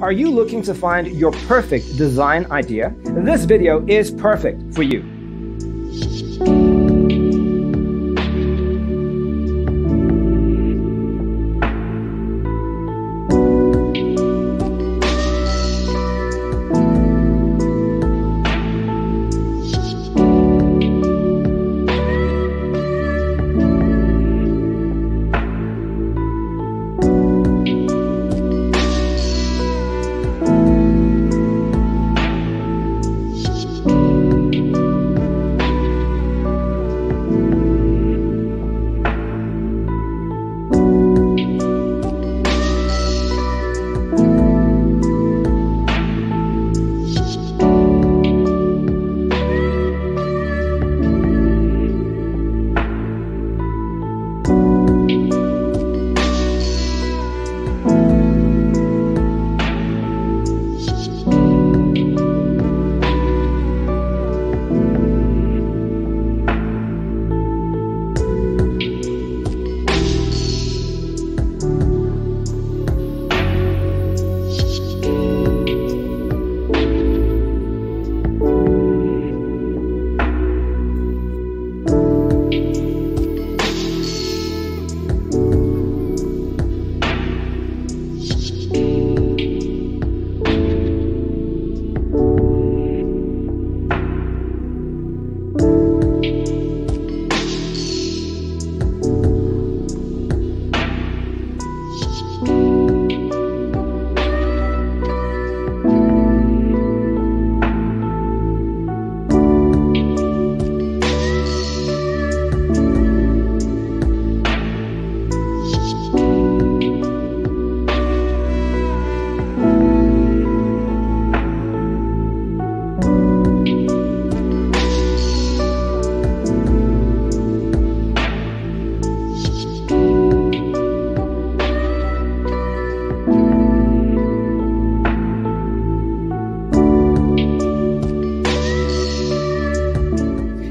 Are you looking to find your perfect design idea? This video is perfect for you.